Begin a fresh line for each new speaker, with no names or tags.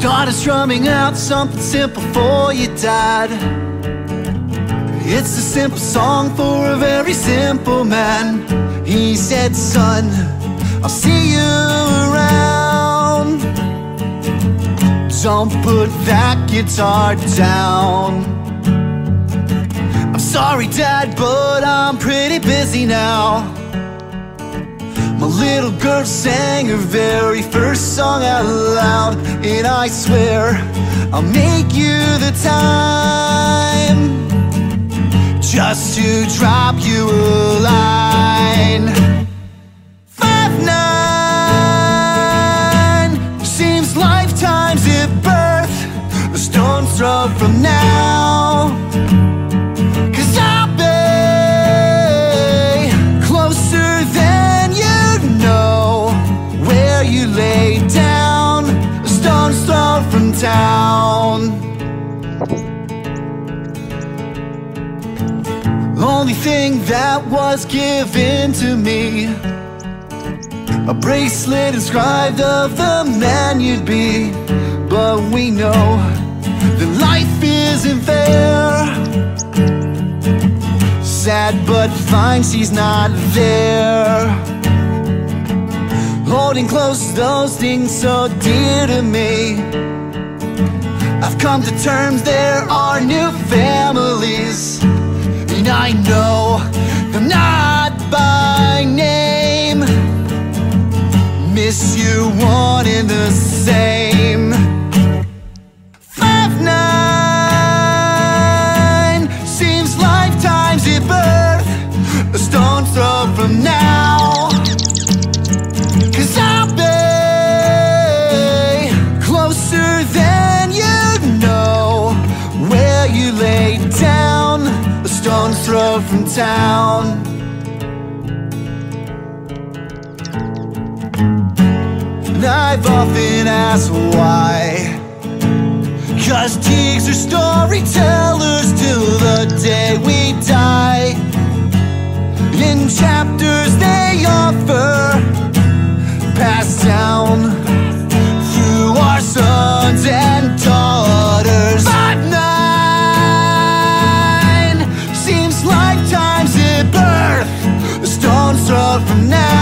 Started strumming out something simple for your dad. It's a simple song for a very simple man. He said, Son, I'll see you around. Don't put that guitar down. I'm sorry, Dad, but I'm pretty busy now. Little girl sang her very first song out loud, and I swear I'll make you the time just to drop you a line. Only thing that was given to me. A bracelet inscribed of the man you'd be. But we know that life isn't fair. Sad but fine, she's not there. Holding close those things so dear to me. I've come to terms there are new families and I know them not by name. Miss you one and the same. Throw from town. And I've often asked why. Cause digs are storytellers till the day we die. In chapters lifetimes at birth, a stone's throw from now.